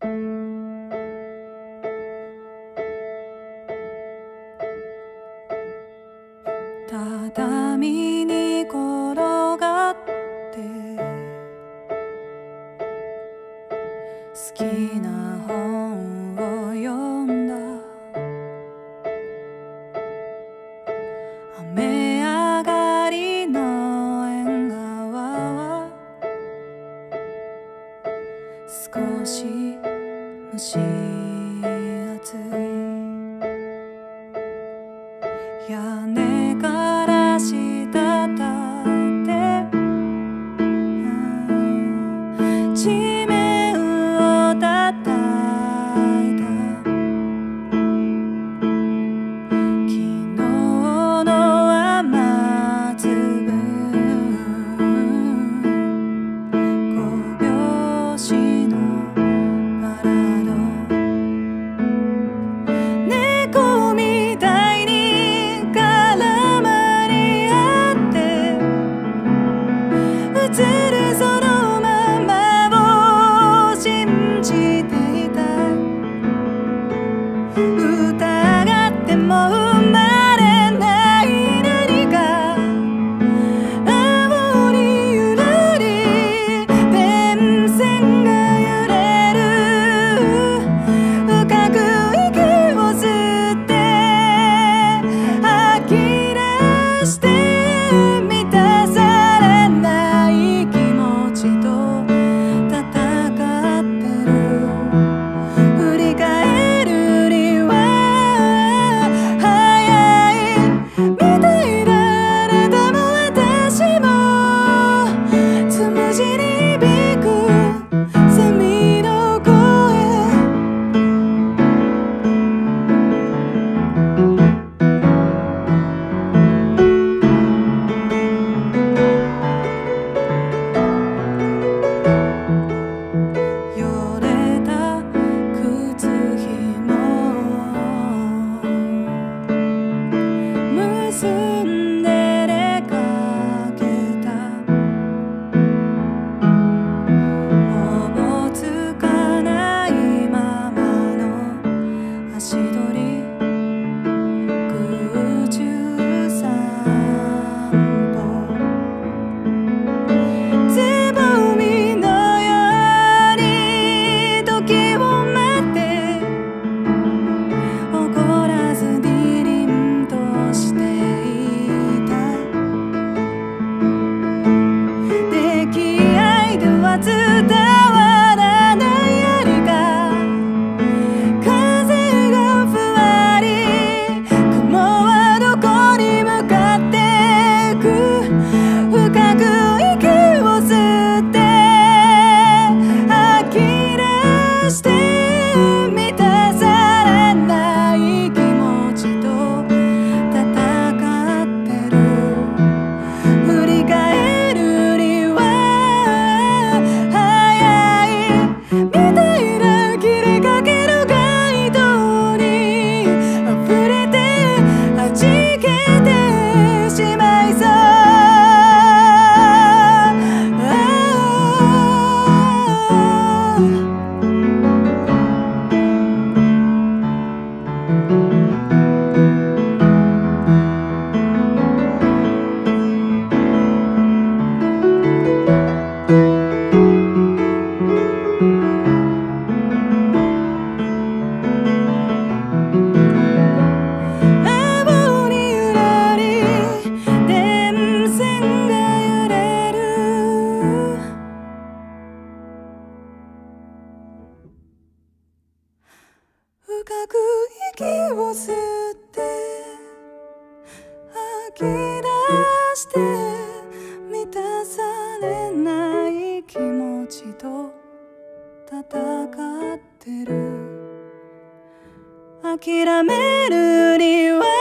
ただ見虫蒸し暑い。did 足取り深く息を吸って吐き出して満たされない気持ちと戦ってる。諦めるには